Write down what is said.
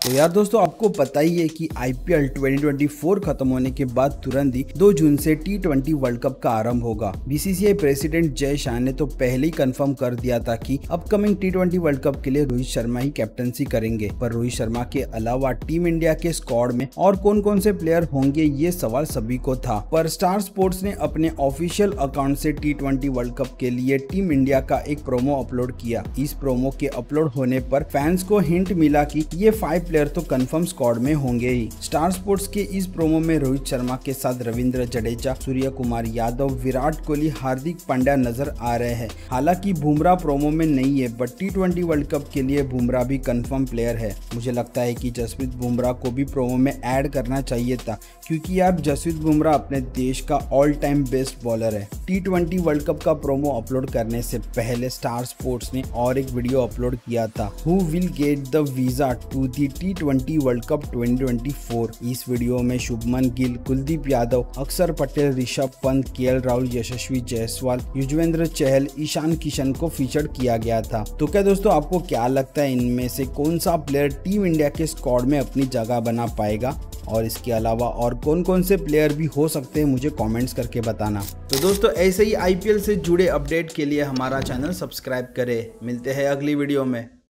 तो यार दोस्तों, आपको पता ही है कि आईपीएल 2024 खत्म होने के बाद तुरंत ही 2 जून से टी वर्ल्ड कप का आरंभ होगा। बीसीसीआई प्रेसिडेंट जय शाह ने तो पहले ही कंफर्म कर दिया था कि अपकमिंग टी वर्ल्ड कप के लिए रोहित शर्मा ही कैप्टनसी करेंगे। पर रोहित शर्मा के अलावा टीम इंडिया के स्क्वाड में और कौन कौन से प्लेयर होंगे, ये सवाल सभी को था। पर स्टार स्पोर्ट्स ने अपने ऑफिशियल अकाउंट से टी वर्ल्ड कप के लिए टीम इंडिया का एक प्रोमो अपलोड किया। इस प्रोमो के अपलोड होने पर फैंस को हिंट मिला की ये फाइव प्लेयर तो कंफर्म स्क्वाड में होंगे ही। स्टार स्पोर्ट्स के इस प्रोमो में रोहित शर्मा के साथ रविंद्र जडेजा, सूर्य कुमार यादव, विराट कोहली, हार्दिक पांड्या नज़र आ रहे हैं। हालाँकि बुमराह प्रोमो में नहीं है बट टी वर्ल्ड कप के लिए बुमराह भी कंफर्म प्लेयर है। मुझे लगता है कि जसप्रीत बुमराह को भी प्रोमो में ऐड करना चाहिए था, क्योंकि यार जसप्रीत बुमराह अपने देश का ऑल टाइम बेस्ट बॉलर है टी वर्ल्ड कप का प्रोमो अपलोड करने से पहले स्टार स्पोर्ट्स ने और एक वीडियो अपलोड किया था। Who will get the visa to the T twenty world cup 2024 इस वीडियो में शुभमन गिल, कुलदीप यादव अक्षर पटेल, ऋषभ पंत, के राहुल, यशस्वी जायसवाल, युजवेंद्र चहल, ईशान किशन को फीचर किया गया था। तो क्या दोस्तों आपको क्या लगता है इनमें से कौन सा प्लेयर टीम इंडिया के स्क्वाड में अपनी जगह बना पाएगा? और इसके अलावा और कौन कौन से प्लेयर भी हो सकते हैं, मुझे कमेंट्स करके बताना। तो दोस्तों, ऐसे ही आईपीएल से जुड़े अपडेट के लिए हमारा चैनल सब्सक्राइब करें। मिलते हैं अगली वीडियो में।